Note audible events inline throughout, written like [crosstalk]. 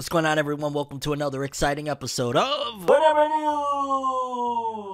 What's going on, everyone? Welcome to another exciting episode of Fornever News!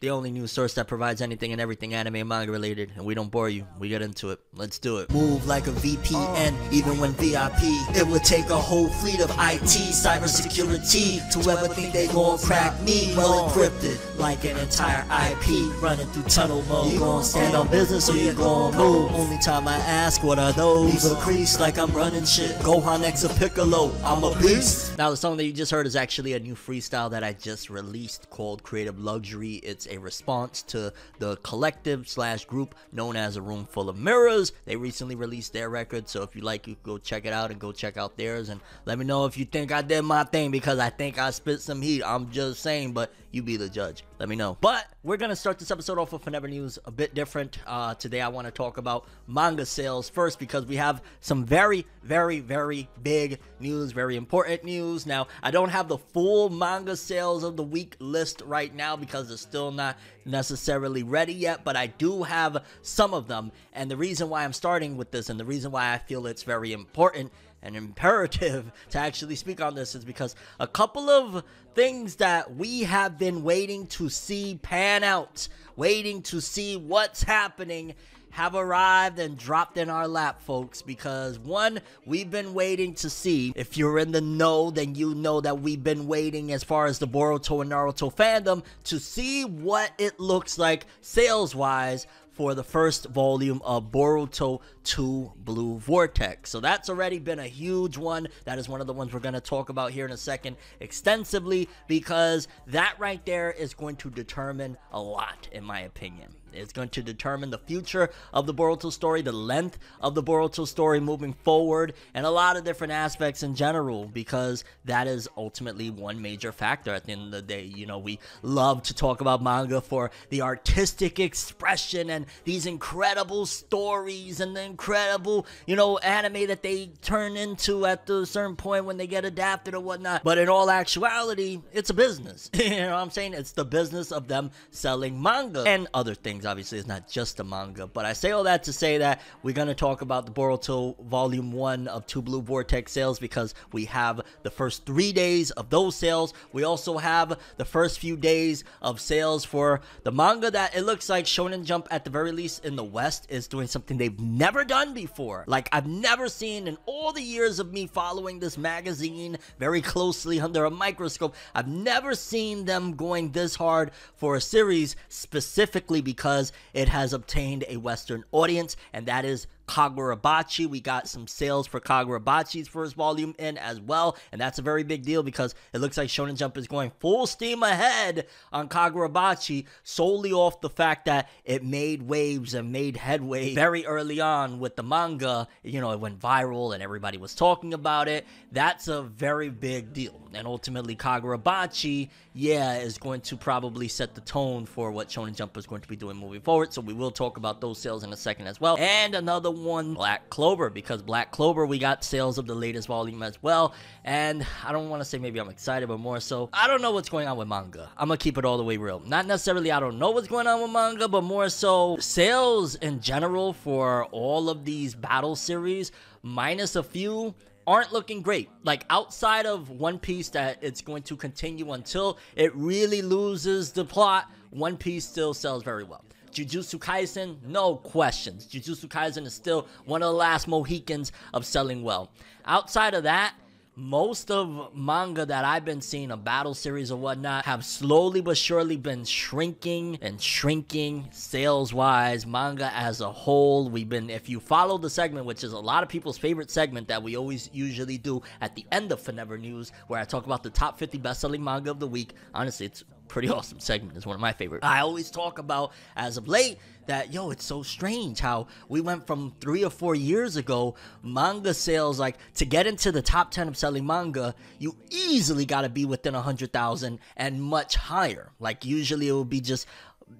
The only news source that provides anything and everything anime and manga related. And we don't bore you. We get into it. Let's do it. Move like a VPN, even when VIP. It would take a whole fleet of IT, cybersecurity, to ever think they gon' crack me. Well encrypted, like an entire IP, running through tunnel mode. You gon' stand on business or you gon' move? Only time I ask, what are those? Leave a crease like I'm running shit. Gohan X a Piccolo, I'm a beast. Now the song that you just heard is actually a new freestyle that I just released called Creative Luxury. It's a response to the collective slash group known as A Room Full of Mirrors. They recently released their record, so if you like, you go check it out and go check out theirs and let me know if you think I did my thing because I think I spit some heat. I'm just saying, but you be the judge. Let me know. But we're gonna start this episode off with Fornever News a bit different. Uh, today I want to talk about manga sales first because we have some very, very, very big news, very important news. Now I don't have the full manga sales of the week list right now because it's still not necessarily ready yet, but I do have some of them. And the reason why I'm starting with this and the reason why I feel it's very important and imperative [laughs] to actually speak on this is because a couple of things that we have been waiting to see pan out, waiting to see what's happening have arrived and dropped in our lap, folks, because one, we've been waiting to see. If you're in the know, then you know that we've been waiting as far as the Boruto and Naruto fandom to see what it looks like sales wise for the first volume of Boruto 2 Blue Vortex. So that's already been a huge one. That is one of the ones we're going to talk about here in a second extensively because that right there is going to determine a lot, in my opinion. It's going to determine the future of the Boruto story, the length of the Boruto story moving forward, and a lot of different aspects in general because that is ultimately one major factor at the end of the day. You know, we love to talk about manga for the artistic expression and these incredible stories and the incredible, you know, anime that they turn into at a certain point when they get adapted or whatnot. But in all actuality, it's a business. [laughs] you know what I'm saying? It's the business of them selling manga and other things obviously it's not just a manga but i say all that to say that we're going to talk about the boruto volume 1 of two blue vortex sales because we have the first three days of those sales. We also have the first few days of sales for the manga that it looks like shonen jump at the very least in the west is doing something they've never done before. Like i've never seen in all the years of me following this magazine very closely under a microscope i've never seen them going this hard for a series specifically because because it has obtained a Western audience, and that is Kagurabachi. We got some sales for Kagurabachi's first volume in as well, and that's a very big deal because it looks like Shonen Jump is going full steam ahead on Kagurabachi solely off the fact that it made waves and made headway very early on with the manga. You know, it went viral and everybody was talking about it. That's a very big deal. And ultimately, Kagurabachi, yeah, is going to probably set the tone for what Shonen Jump is going to be doing moving forward. So we will talk about those sales in a second as well. And another one, Black Clover, because Black Clover, we got sales of the latest volume as well. And I don't want to say maybe I'm excited, but more so, I don't know what's going on with manga. I'm gonna keep it all the way real. Not necessarily I don't know what's going on with manga, but more so sales in general for all of these battle series, minus a few aren't looking great. Like outside of One Piece that it's going to continue until it really loses the plot, One Piece still sells very well. Jujutsu Kaisen, no questions. Jujutsu Kaisen is still one of the last Mohicans of selling well. Outside of that, most of manga that I've been seeing, a battle series or whatnot, have slowly but surely been shrinking and shrinking sales wise. Manga as a whole, we've been, if you follow the segment, which is a lot of people's favorite segment that we always usually do at the end of Fornever News, where I talk about the top 50 best selling manga of the week. Honestly, it's pretty awesome segment. It's one of my favorite. I always talk about as of late that yo, it's so strange how we went from three or four years ago manga sales like to get into the top ten of selling manga, you easily got to be within a hundred thousand and much higher. Like usually it would be just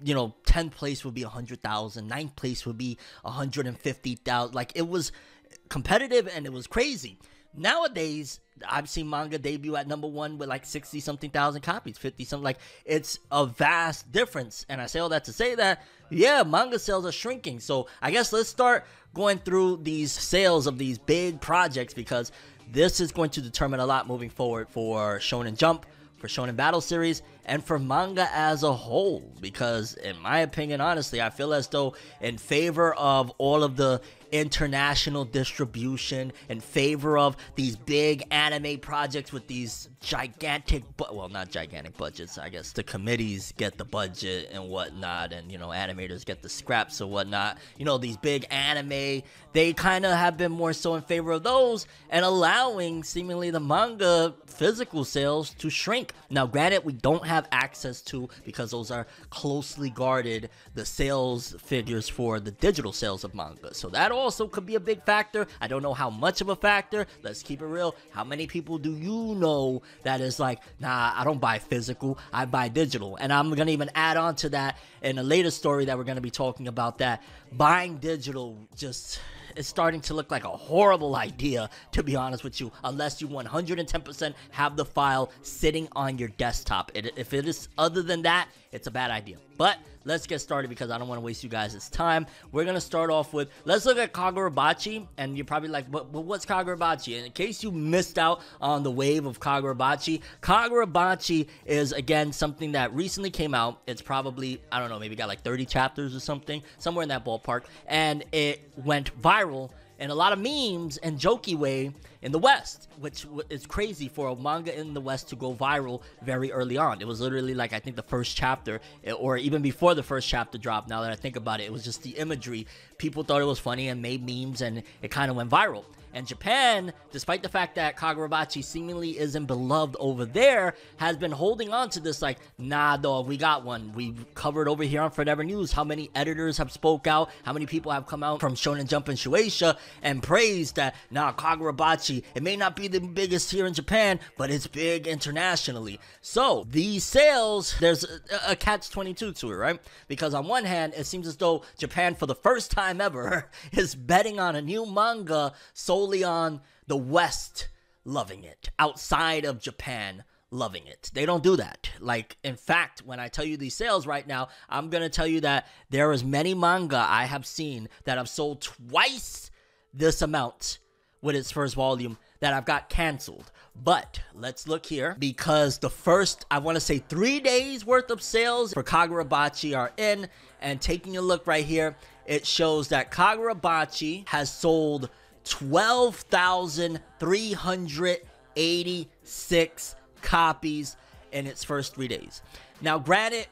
you know 10th place would be a 100,000 ninth place would be a 150,000 like it was competitive and it was crazy nowadays I've seen manga debut at number one with like 60 something thousand copies, 50 something. Like, it's a vast difference. And I say all that to say that, yeah, manga sales are shrinking. So I guess let's start going through these sales of these big projects because This is going to determine a lot moving forward for Shonen Jump, for Shonen Battle Series, and for manga as a whole. Because, in my opinion, honestly, I feel as though, in favor of all of the international distribution, in favor of these big anime projects with these gigantic, bu- well, not gigantic budgets, I guess the committees get the budget and whatnot, and you know, animators get the scraps or whatnot. You know, these big anime, they kind of have been more so in favor of those and allowing seemingly the manga physical sales to shrink. Now, granted, we don't have access to because those are closely guarded the sales figures for the digital sales of manga. So that also could be a big factor. I don't know how much of a factor. Let's keep it real. How many people do you know that is like, nah, I don't buy physical, I buy digital. And I'm gonna even add on to that in a later story that we're gonna be talking about that buying digital just is starting to look like a horrible idea, to be honest with you, unless you 110% have the file sitting on your desktop. It, if it is other than that, it's a bad idea. But let's get started because I don't want to waste you guys' time. We're going to start off with, let's look at Kagurabachi. And you're probably like, but, but what's Kagurabachi? And in case you missed out on the wave of Kagurabachi, Kagurabachi is, again, something that recently came out. It's probably, I don't know, maybe got like 30 chapters or something, somewhere in that ballpark. And it went viral in a lot of memes and jokey way in the West, which is crazy for a manga in the West to go viral very early on. It was literally like I think the first chapter, eh, or even before the first chapter dropped. Now that I think about it, it was just the imagery. People thought it was funny and made memes, and it kind of went viral. And Japan, despite the fact that Kagurabachi seemingly isn't beloved over there, has been holding on to this like, nah, dog, we got one. We covered over here on Fornever News how many editors have spoke out, how many people have come out from Shonen Jump and Shueisha and praised that, nah, Kagurabachi, it may not be the biggest here in Japan, but it's big internationally. So these sales, there's a, a catch-22 to it, right? Because on one hand, it seems as though Japan, for the first time ever, [laughs] is betting on a new manga sold solely on the West loving it, outside of Japan loving it. They don't do that. Like, in fact, when I tell you these sales right now, I'm going to tell you that there is many manga I have seen that have sold twice this amount with its first volume that I've got canceled. But let's look here because the first, I want to say three days worth of sales for Kagurabachi are in. And taking a look right here, it shows that Kagurabachi has sold 12,386 copies in its first three days. Now, granted,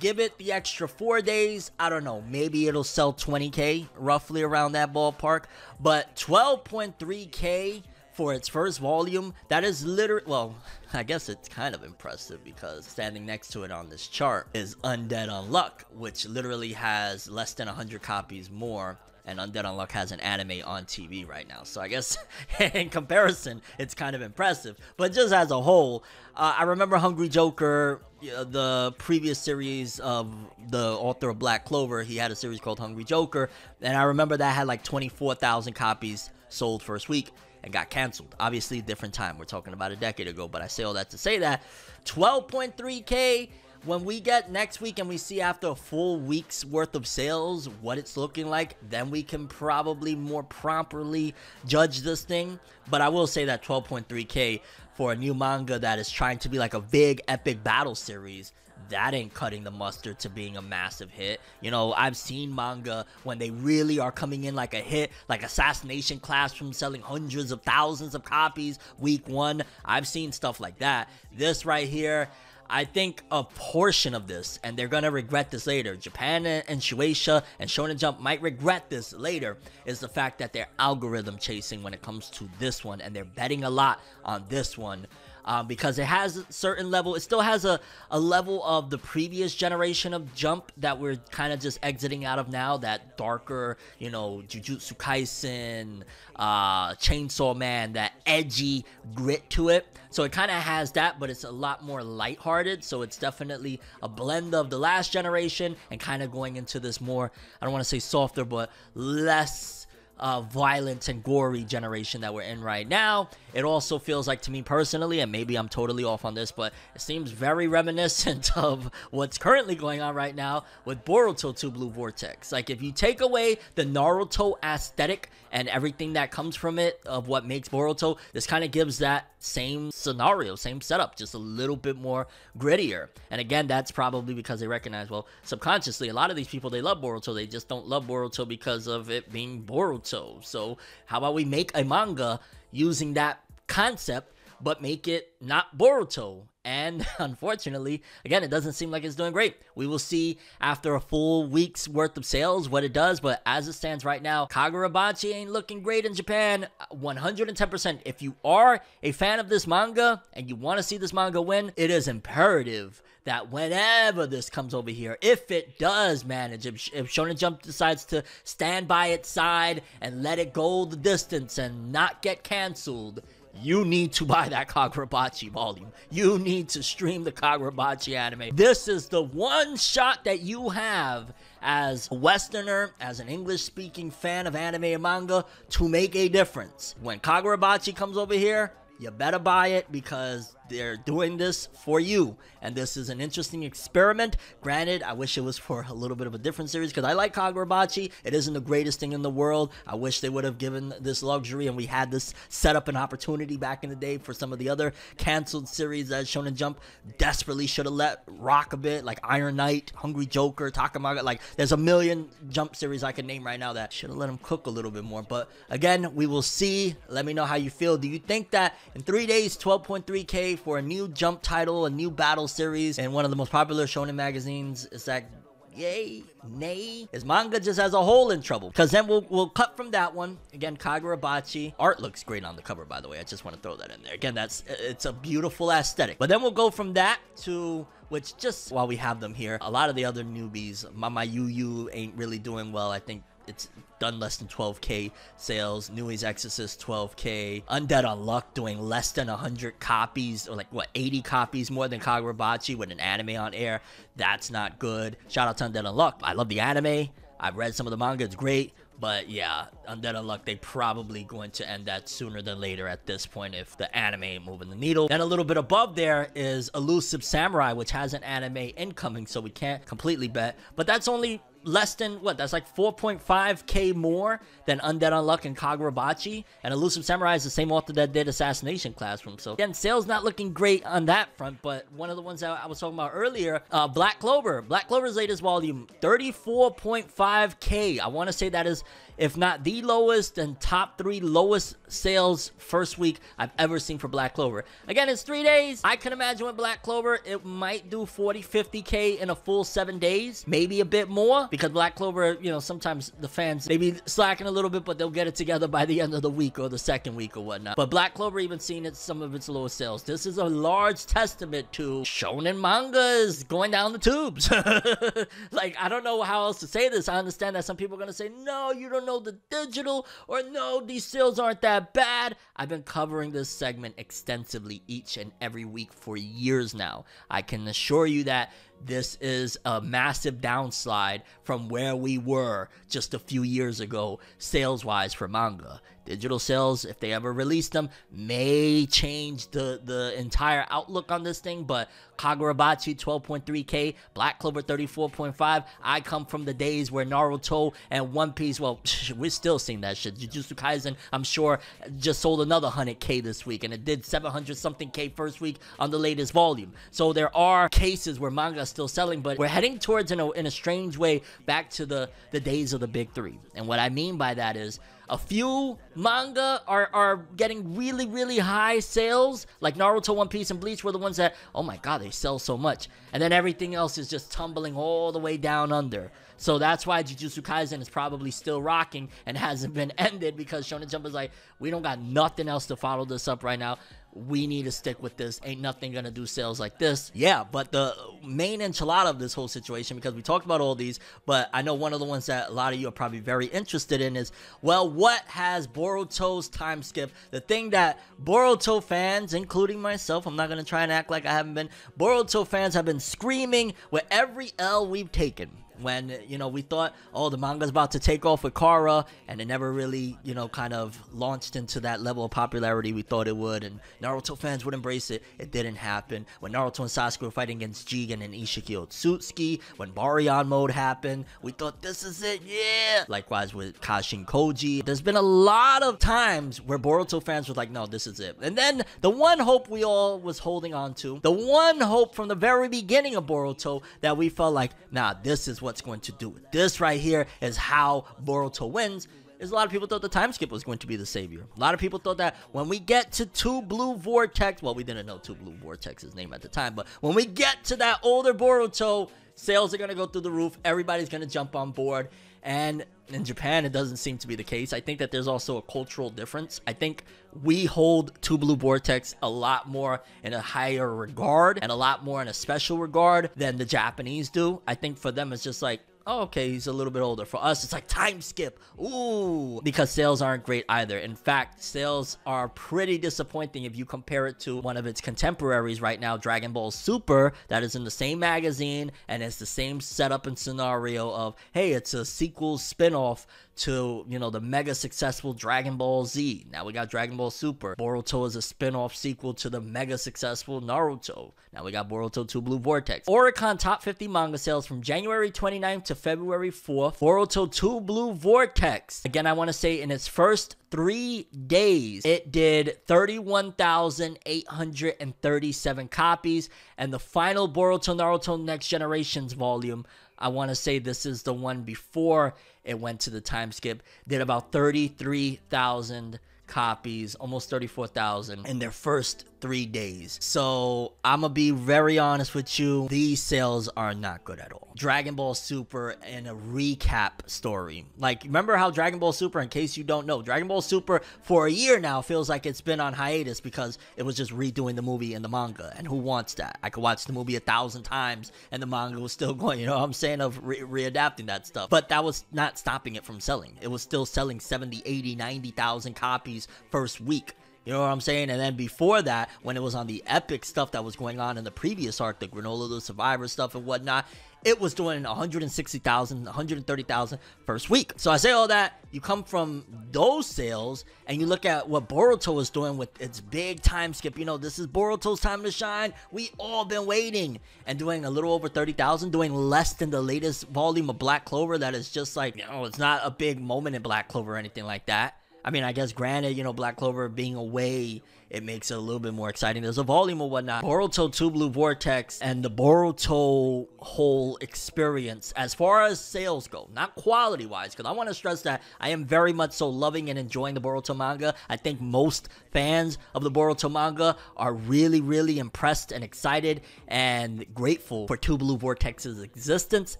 give it the extra four days. I don't know. Maybe it'll sell 20K, roughly around that ballpark. But 12.3K for its first volume, that is literally, well, [laughs] I guess it's kind of impressive because standing next to it on this chart is Undead Unluck, which literally has less than 100 copies more and Undead Unluck has an anime on TV right now. So I guess [laughs] in comparison, it's kind of impressive. But just as a whole, uh, I remember Hungry Joker, uh, the previous series of the author of Black Clover. He had a series called Hungry Joker, and I remember that had like 24,000 copies sold first week and got canceled. Obviously, different time. We're talking about a decade ago, but I say all that to say that 12.3k when we get next week and we see after a full week's worth of sales what it's looking like, then we can probably more properly judge this thing. But I will say that 12.3k for a new manga that is trying to be like a big epic battle series that ain't cutting the mustard to being a massive hit. You know, I've seen manga when they really are coming in like a hit, like Assassination Classroom selling hundreds of thousands of copies week one. I've seen stuff like that. This right here, I think a portion of this, and they're gonna regret this later. Japan and Shueisha and Shonen Jump might regret this later, is the fact that they're algorithm chasing when it comes to this one, and they're betting a lot on this one um, because it has a certain level. It still has a, a level of the previous generation of Jump that we're kind of just exiting out of now. That darker, you know, Jujutsu Kaisen, uh, Chainsaw Man, that edgy grit to it. So it kind of has that, but it's a lot more lighthearted. So it's definitely a blend of the last generation and kind of going into this more, I don't want to say softer, but less uh, violent and gory generation that we're in right now. it also feels like to me personally, and maybe I'm totally off on this, but it seems very reminiscent [laughs] of what's currently going on right now with Boruto 2 Blue Vortex. Like, if you take away the Naruto aesthetic and everything that comes from it of what makes Boruto, this kind of gives that same scenario, same setup, just a little bit more grittier. And again, that's probably because they recognize, well, subconsciously, a lot of these people, they love Boruto. They just don't love Boruto because of it being Boruto. So how about we make a manga using that concept, but make it not Boruto and [laughs] unfortunately, again, it doesn't seem like it's doing great. We will see after a full week's worth of sales what it does, but as it stands right now, Kagurabachi ain't looking great in Japan 110%. If you are a fan of this manga and you want to see this manga win, it is imperative that whenever this comes over here, if it does manage, if, if Shonen Jump decides to stand by its side and let it go the distance and not get canceled, you need to buy that Kagurabachi volume. You need to stream the Kagurabachi anime. This is the one shot that you have as a Westerner, as an English speaking fan of anime and manga, to make a difference. When Kagurabachi comes over here, you better buy it because they're doing this for you. And this is an interesting experiment. Granted, I wish it was for a little bit of a different series because I like Kagurabachi. It isn't the greatest thing in the world. I wish they would have given this luxury and we had this set up an opportunity back in the day for some of the other canceled series that Shonen Jump desperately should have let rock a bit, like Iron Knight, Hungry Joker, Takamaga. Like, there's a million Jump series I can name right now that should have let them cook a little bit more. But again, we will see. Let me know how you feel. Do you think that in three days, 12.3K for a new Jump title, a new battle series, and one of the most popular shonen magazines. Is that yay, nay? Is manga just as a whole in trouble? Because then we'll we'll cut from that one. Again, Kagurabachi. Art looks great on the cover, by the way. I just want to throw that in there. Again, that's it's a beautiful aesthetic. But then we'll go from that to which just while we have them here, a lot of the other newbies, Mama Yu Yu ain't really doing well. I think it's done less than 12k sales. Nue's Exorcist 12k. Undead Unluck doing less than 100 copies or like what 80 copies more than Kagurabachi with an anime on air. That's not good. Shout out to Undead Unluck. I love the anime. I've read some of the manga. It's great. But yeah, Undead Unluck, they probably going to end that sooner than later at this point if the anime ain't moving the needle. Then a little bit above there is Elusive Samurai, which has an anime incoming, so we can't completely bet. But that's only less than what that's like 4.5k more than Undead Unluck and Kagurabachi and Elusive Samurai is the same author that did Assassination Classroom so again sales not looking great on that front but one of the ones that I was talking about earlier uh, Black Clover. Black Clover's latest volume 34.5k I want to say that is if not the lowest and top three lowest sales first week I've ever seen for Black Clover. Again, it's three days. I can imagine with Black Clover, it might do 40, 50K in a full seven days, maybe a bit more because Black Clover, you know, sometimes the fans maybe slacking a little bit, but they'll get it together by the end of the week or the second week or whatnot. But Black Clover even seen it some of its lowest sales. This is a large testament to shonen mangas going down the tubes. [laughs] like, I don't know how else to say this. I understand that some people are going to say, no, you don't know the digital, or no, these sales aren't that bad. I've been covering this segment extensively each and every week for years now. I can assure you that this is a massive downslide from where we were just a few years ago, sales wise for manga. Digital sales, if they ever release them, may change the, the entire outlook on this thing, but Kagurabachi 12.3k, Black Clover 34.5. I come from the days where Naruto and One Piece, well, [laughs] we're still seeing that shit. Jujutsu Kaisen, I'm sure, just sold another 100k this week, and it did 700 something k first week on the latest volume. So there are cases where manga is still selling, but we're heading towards, in a, in a strange way, back to the, the days of the big three. And what I mean by that is, a few manga are, are getting really, really high sales, like Naruto, One Piece, and Bleach were the ones that, oh my god, they sell so much. And then everything else is just tumbling all the way down under. So that's why Jujutsu Kaisen is probably still rocking and [laughs] hasn't been ended because Shonen Jump is like, we don't got nothing else to follow this up right now we need to stick with this. Ain't nothing gonna do sales like this. Yeah, but the main enchilada of this whole situation, because we talked about all these, but I know one of the ones that a lot of you are probably very interested in is, well, what has Boruto's time skip? The thing that Boruto fans, including myself, I'm not gonna try and act like I haven't been, Boruto fans have been screaming with every L we've taken when you know we thought, oh, the manga's about to take off with Kara, and it never really, you know, kind of launched into that level of popularity we thought it would, and Naruto fans would embrace it. It didn't happen. When Naruto and Sasuke were fighting against Jigen and Ishiki Otsutsuki, when Baryon mode happened, we thought this is it, yeah. Likewise with Kashin Koji. There's been a lot of times where Boruto fans were like, no, this is it. And then the one hope we all was holding on to, the one hope from the very beginning of Boruto that we felt like, nah, this is what's going to do it. This right here is how Boruto wins is a lot of people thought the time skip was going to be the savior. A lot of people thought that when we get to two blue vortex, well, we didn't know two blue vortex's name at the time, but when we get to that older Boruto, sales are going to go through the roof. Everybody's going to jump on board. And in Japan, it doesn't seem to be the case. I think that there's also a cultural difference. I think we hold Two Blue Vortex a lot more in a higher regard and a lot more in a special regard than the Japanese do. I think for them, it's just like, oh, okay, he's a little bit older. For us, it's like time skip. Ooh, because sales aren't great either. In fact, sales are pretty disappointing if you compare it to one of its contemporaries right now, Dragon Ball Super, that is in the same magazine and it's the same setup and scenario of, hey, it's a sequel spin-off to, you know, the mega successful Dragon Ball Z. Now we got Dragon Ball Super. Boruto is a spin-off sequel to the mega successful Naruto. Now we got Boruto 2 Blue Vortex. Oricon top 50 manga sales from January 29th to February 4th. Boruto 2 Blue Vortex. Again, I want to say in its first three days, it did 31,837 copies. And the final Boruto Naruto Next Generations volume I want to say this is the one before it went to the time skip. Did about 33,000 copies, almost 34,000 in their first three days. So I'm gonna be very honest with you. These sales are not good at all. Dragon Ball Super in a recap story. Like, remember how Dragon Ball Super, in case you don't know, Dragon Ball Super for a year now feels like it's been on hiatus because it was just redoing the movie and the manga. And who wants that? I could watch the movie a thousand times and the manga was still [laughs] going. You know what I'm saying? Of re- readapting that stuff. But that was not stopping it from selling. It was still selling 70, 80, 90,000 copies first week. You know what I'm saying? And then before that, when it was on the epic stuff that was going on in the previous arc, the Granolah the Survivor stuff and whatnot, it was doing 160,000, 130,000 first week. So I say all that, you come from those sales and you look at what Boruto is doing with its big time skip. You know, this is Boruto's time to shine. We all been waiting and doing a little over 30,000, doing less than the latest volume of Black Clover that is just like, you know, it's not a big moment in Black Clover or anything like that. I mean, I guess granted, you know, Black Clover being away, it makes it a little bit more exciting. There's a volume or whatnot. Boruto 2 Blue Vortex and the Boruto whole experience, as far as sales go, not quality wise, because I want to stress that I am very much so loving and enjoying the Boruto manga. I think most fans of the Boruto manga are really, really impressed and excited and grateful for 2 Blue Vortex's existence.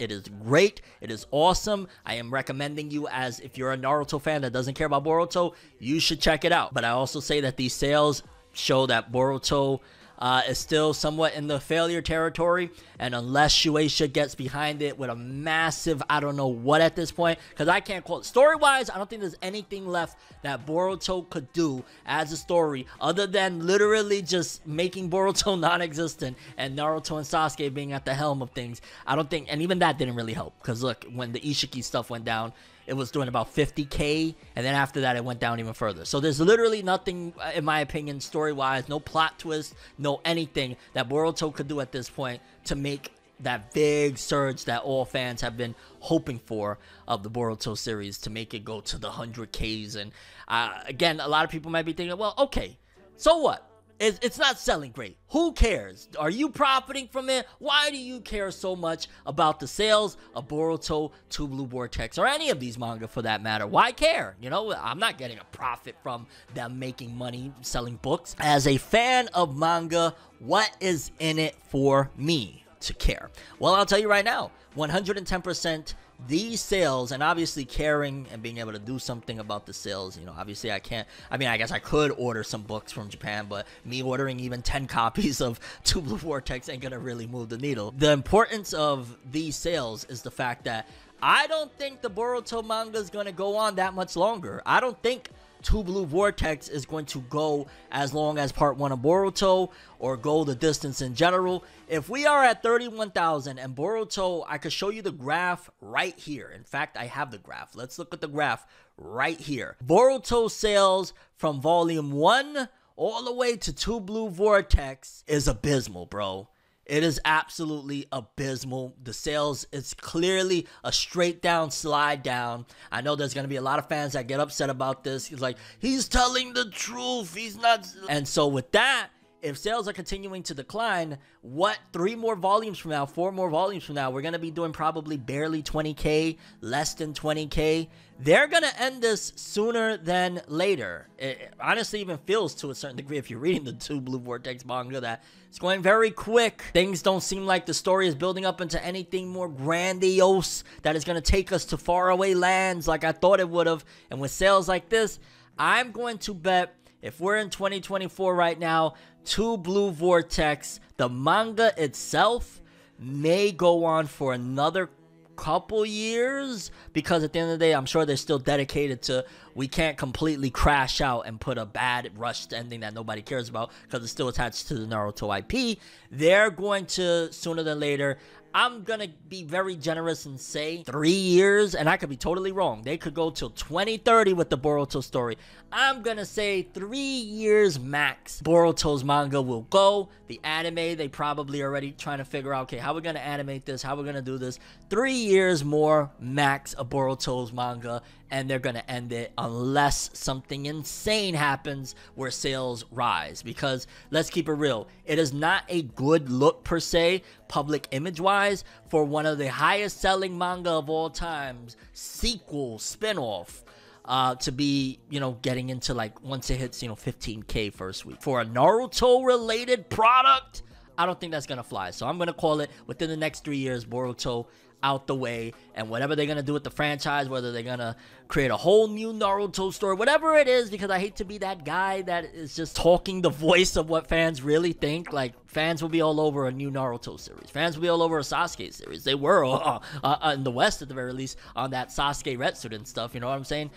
It is great. It is awesome. I am recommending you as if you're a Naruto fan that doesn't care about Boruto, you should check it out. But I also say that these sales show that Boruto uh, is still somewhat in the failure territory. And unless Shueisha gets behind it with a massive, I don't know what at this point, because I can't quote story wise, I don't think there's anything left that Boruto could do as a story other than literally just making Boruto [laughs] non existent and Naruto and Sasuke being at the helm of things. I don't think, and even that didn't really help because look, when the Ishiki stuff went down, it was doing about 50k and then after that it went down even further so there's literally nothing uh, in my opinion story wise no plot twist no anything that boruto could do at this point to make that big surge that all fans have been hoping for of the Boruto series to make it go to the 100Ks. And uh, again, a lot of people might be thinking, well, okay, so what? It's, it's not selling great. Who cares? Are you profiting from it? Why do you care so much about the sales of Boruto 2 Blue Vortex or any of these manga for that matter? Why care? You know, I'm not getting a profit from them making money selling books. As a fan of manga, what is in it for me to care? Well, I'll tell you right now 110% these sales and obviously caring and being able to do something about the sales you know obviously i can't i mean i guess i could order some books from japan but me ordering even 10 [laughs] copies of two blue vortex ain't gonna really move the needle. The importance of these sales is the fact that i don't think the boruto manga is gonna go on that much longer. I don't think Two Blue Vortex is going to go as long as part one of Boruto or go the distance in general. If we are at 31,000 and Boruto, I could show you the graph right here. In fact, I have the graph. Let's look at the graph right here. Boruto sales from volume one all the way to Two Blue Vortex is abysmal, bro. It is absolutely abysmal. The sales, it's clearly a straight down slide down. I know there's going to be a lot of fans that get upset about this. He's like, he's telling the truth. He's not. And so, with that, if sales are continuing to decline, what three more volumes from now, four more volumes from now, we're going to be doing probably barely 20K, less than 20K. They're going to end this sooner than later. It honestly even feels to a certain degree if you're reading the two Blue Vortex manga that it's going very quick. Things don't seem like the story is building up into anything more grandiose that is going to take us to faraway lands like I thought it would have. And with sales like this, I'm going to bet if we're in 2024 right now, two Blue Vortex, the manga itself may go on for another couple years because at the end of the day, I'm sure they're still dedicated to we can't completely crash out and put a bad rushed ending that nobody cares about because it's still attached to the Naruto IP. They're going to sooner than later I'm gonna be very generous and say three years, and I could be totally wrong. They could go till 2030 with the Boruto story. I'm gonna say three years max. Boruto's manga will go. The anime, they probably already trying to figure out, okay, how we're gonna animate this, how we're gonna do this. Three years more max of Boruto's manga, and they're gonna end it unless something insane happens where sales rise. Because let's keep it real, it is not a good look per se, public image wise, for one of the highest selling manga of all times, sequel, spin-off uh, to be, you know, getting into like once it hits, you know, 15k first week. For a Naruto related product, I don't think that's gonna fly. So I'm gonna call it within the next three years, Boruto out the way and whatever they're gonna do with the franchise whether they're gonna create a whole new naruto story whatever it is because i hate to be that guy that is just talking the voice of what fans really think. Like fans will be all over a new naruto series. Fans will be all over a sasuke series. They were uh, uh, uh, in the west at the very least on that sasuke Retsuden stuff you know what i'm saying?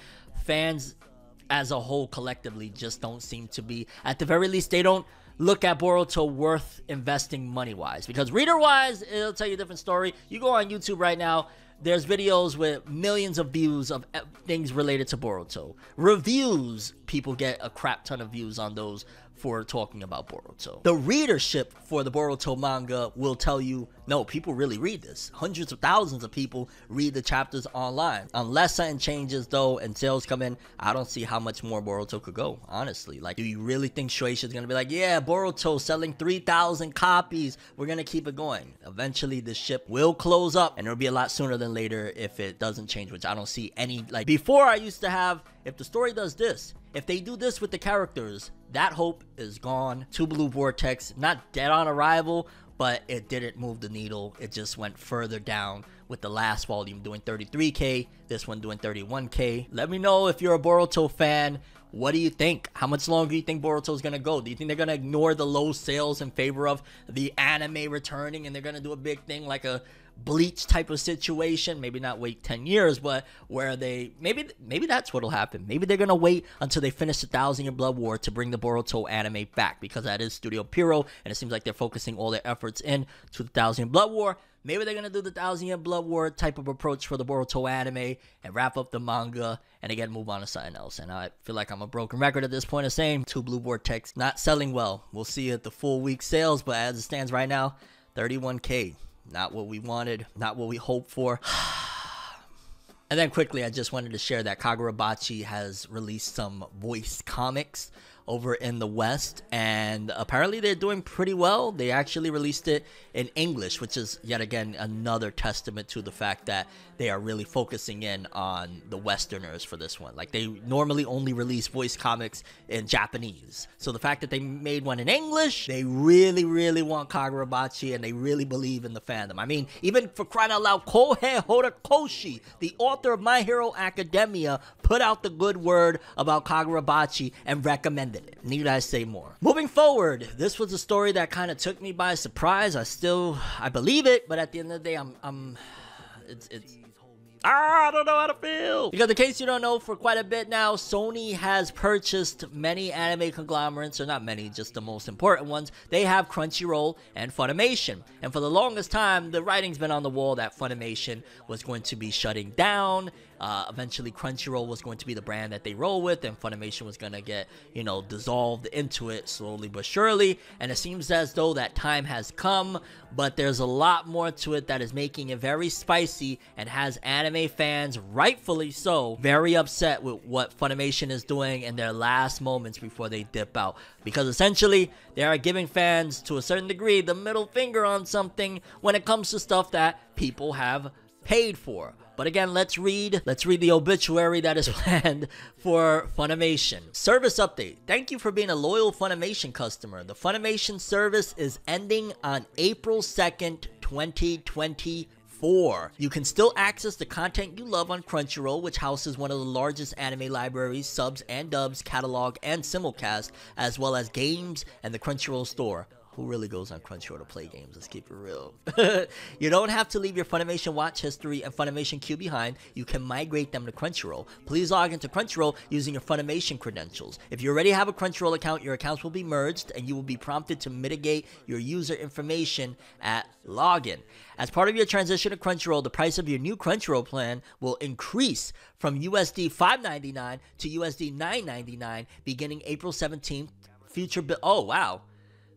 Fans as a whole collectively just don't seem to be at the very least they don't look at Boruto worth investing money wise because reader wise it'll tell you a different story you go on youtube right now there's videos with millions of views of things related to Boruto. Reviews, people get a crap ton of views on those for talking about Boruto. The readership for the Boruto manga will tell you, no, people really read this. Hundreds of thousands of people read the chapters online. Unless something changes though and sales come in, I don't see how much more Boruto could go, honestly. Like, do you really think Shueisha is gonna be like, yeah, Boruto selling 3,000 copies, we're gonna keep it going. Eventually the ship will close up and it'll be a lot sooner than later if it doesn't change, which I don't see any, like, before I used to have, if the story does this, if they do this with the characters, that hope is gone. Two Blue Vortex, not dead on arrival, but it didn't move the needle. It just went further down with the last volume doing 33k, this one doing 31k. Let me know if you're a Boruto fan. What do you think? How much longer do you think Boruto is going to go? Do you think they're going to ignore the low sales in favor of the anime returning and they're going to do a big thing like a bleach type of situation maybe not wait 10 years but where they maybe maybe that's what'll happen. Maybe they're gonna wait until they finish the thousand year blood war to bring the boruto anime back because that is studio pierrot and it seems like they're focusing all their efforts in to the thousand year blood war. Maybe they're gonna do the thousand year blood war type of approach for the boruto anime and wrap up the manga and again move on to something else. And i feel like i'm a broken record at this point of saying two blue vortex not selling well. We'll see at the full week sales but as it stands right now 31k not what we wanted, not what we hoped for. [sighs] and then quickly, I just wanted to share that Kagurabachi has released some voice comics over in the West, and apparently they're doing pretty well. They actually released it in English, which is yet again another testament to the fact that they are really focusing in on the Westerners for this one. Like they normally only release voice comics in Japanese, so the fact that they made one in English, they really, really want Kagurabachi, and they really believe in the fandom. I mean, even for crying out loud, Kohei Horikoshi, the author of My Hero Academia, put out the good word about Kagurabachi and recommended it. Need I say more? Moving forward, this was a story that kind of took me by surprise. I still, I believe it, but at the end of the day, I'm, I'm, it's, it's, Ah, I don't know how to feel. Because in case you don't know, for quite a bit now, Sony has purchased many anime conglomerates, or not many, just the most important ones. They have Crunchyroll and Funimation. And for the longest time, the writing's been on the wall that Funimation was going to be shutting down uh, eventually, Crunchyroll was going to be the brand that they roll with, and Funimation was going to get, you know, dissolved into it slowly but surely. And it seems as though that time has come, but there's a lot more to it that is making it very spicy and has anime fans, rightfully so, very upset with what Funimation is doing in their last moments before they dip out. Because essentially, they are giving fans, to a certain degree, the middle finger on something when it comes to stuff that people have paid for. But again, let's read let's read the obituary that is [laughs] planned for Funimation. Service update. Thank you for being a loyal Funimation customer. The Funimation service is ending on April 2nd, 2024. You can still access the content you love on Crunchyroll, which houses one of the largest anime libraries, subs and dubs, catalog, and simulcast, as well as games and the Crunchyroll store who really goes on Crunchyroll to play games? Let's keep it real. [laughs] you don't have to leave your Funimation watch history and Funimation queue behind. You can migrate them to Crunchyroll. Please log into Crunchyroll using your Funimation credentials. If you already have a Crunchyroll account, your accounts will be merged and you will be prompted to mitigate your user information at login. As part of your transition to Crunchyroll, the price of your new Crunchyroll plan will increase from USD 5.99 to USD 9.99 beginning April 17th. Future bill. Oh wow!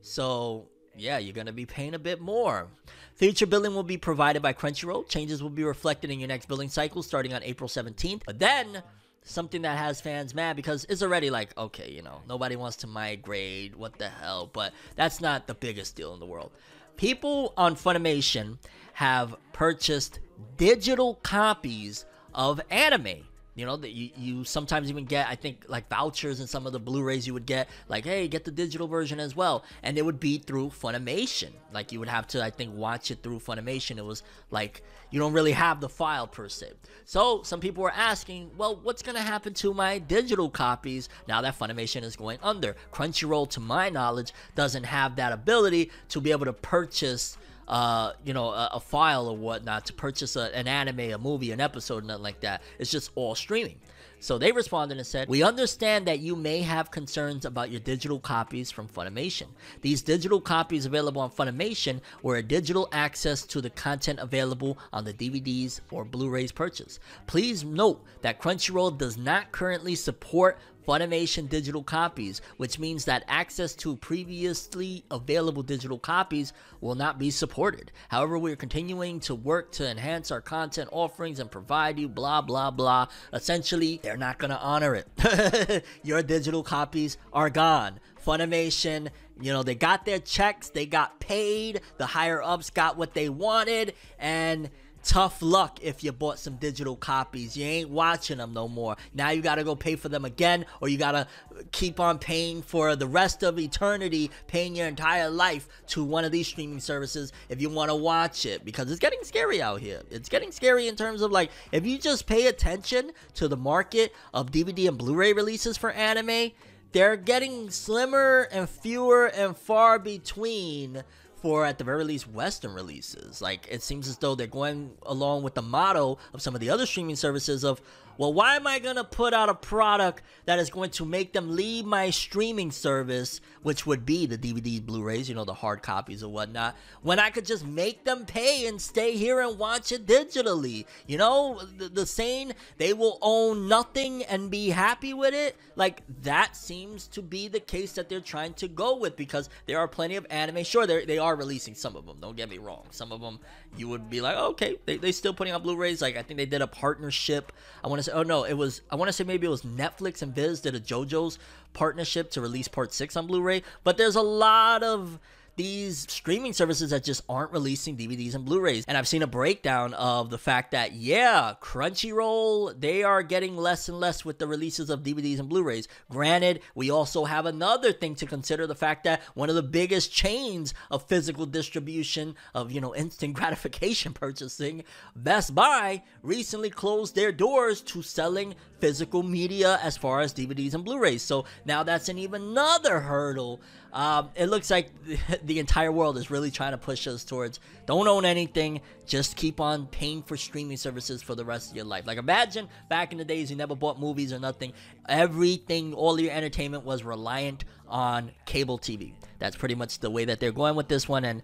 So yeah, you're going to be paying a bit more. Future billing will be provided by Crunchyroll. Changes will be reflected in your next billing cycle starting on April 17th. But then, something that has fans mad because it's already like, okay, you know, nobody wants to migrate. What the hell? But that's not the biggest deal in the world. People on Funimation have purchased digital copies of anime you know that you, you sometimes even get i think like vouchers and some of the blu-rays you would get like hey get the digital version as well. And it would be through funimation. Like you would have to i think watch it through funimation. It was like you don't really have the file per se. So some people were asking well what's going to happen to my digital copies now that funimation is going under? Crunchyroll to my knowledge doesn't have that ability to be able to purchase uh, you know, a, a, file or whatnot to purchase a, an anime, a movie, an episode, nothing like that. It's just all streaming. So they responded and said, We understand that you may have concerns about your digital copies from Funimation. These digital copies available on Funimation were a digital access to the content available on the DVDs or Blu rays purchase. Please note that Crunchyroll does not currently support Funimation digital copies, which means that access to previously available digital copies will not be supported. However, we are continuing to work to enhance our content offerings and provide you blah blah blah. Essentially, they're not going to honor it. [laughs] Your digital copies are gone. Funimation, you know, they got their checks, they got paid, the higher ups got what they wanted, and tough luck if you bought some digital copies. You ain't watching them no more. Now you gotta go pay for them again, or you gotta keep on paying for the rest of eternity, paying your entire life to one of these streaming services if you wanna watch it. Because it's getting scary out here. It's getting scary in terms of like, if you just pay attention to the market of DVD and Blu ray releases for anime, they're getting slimmer and fewer and far between for at the very least Western releases. Like it seems as though they're going along with the motto of some of the other streaming services of well, why am I going to put out a product that is going to make them leave my streaming service, which would be the DVDs, Blu rays, you know, the hard copies or whatnot, when I could just make them pay and stay here and watch it digitally? You know, the, the saying they will own nothing and be happy with it, like that seems to be the case that they're trying to go with because there are plenty of anime. Sure, they are releasing some of them, don't get me wrong. Some of them you would be like, oh, okay, they, they still putting out Blu rays. Like, I think they did a partnership. I want to say, oh no, it was I want to say maybe it was Netflix and Viz did a JoJo's partnership to release Part Six on Blu-ray. But there's a lot of these streaming services that just aren't releasing DVDs and Blu-rays. And I've seen a breakdown of the fact that yeah, Crunchyroll, they are getting less and less with the releases of DVDs and Blu-rays. Granted, we also have another thing to consider, the fact that one of the biggest chains of physical distribution of, you know, instant [laughs] gratification purchasing, Best Buy, recently closed their doors to selling physical media as far as DVDs and Blu-rays. So now that's an even another hurdle. Um, it looks like [laughs] the entire world is really trying to push us towards don't own anything, just keep on paying for streaming services for the rest of your life. Like imagine back in the days you never bought movies or nothing. Everything, all your entertainment was reliant on cable TV. That's pretty much the way that they're going with this one and